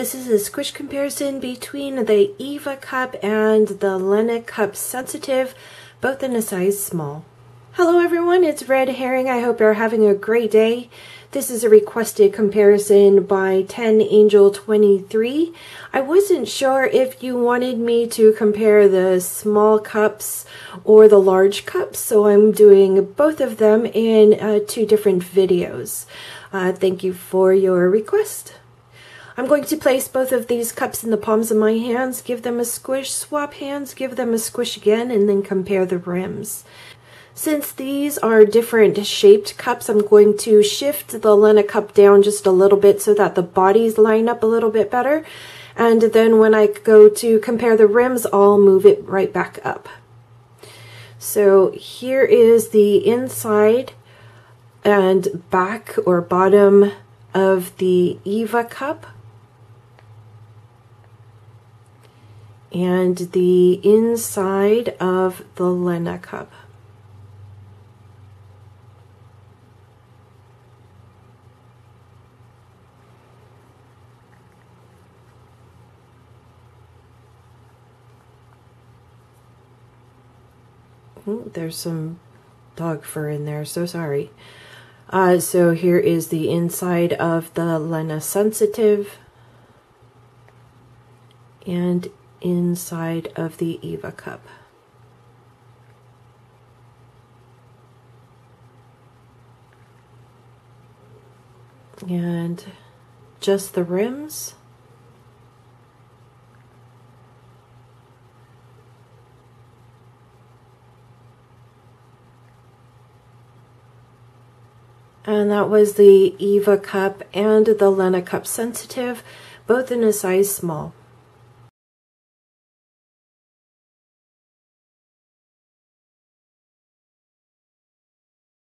This is a squish comparison between the Eva cup and the Lena cup sensitive, both in a size small. Hello everyone, it's Red Herring. I hope you're having a great day. This is a requested comparison by 10 Angel 23. I wasn't sure if you wanted me to compare the small cups or the large cups, so I'm doing both of them in uh, two different videos. Uh, thank you for your request. I'm going to place both of these cups in the palms of my hands, give them a squish, swap hands, give them a squish again, and then compare the rims. Since these are different shaped cups, I'm going to shift the Lena cup down just a little bit so that the bodies line up a little bit better. And then when I go to compare the rims, I'll move it right back up. So here is the inside and back or bottom of the Eva cup. And the inside of the Lena cup. there's some dog fur in there, so sorry. Uh, so here is the inside of the Lena Sensitive. And inside of the Eva cup. And just the rims. And that was the Eva cup and the Lena cup sensitive, both in a size small.